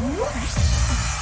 Oh,